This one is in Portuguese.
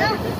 Não.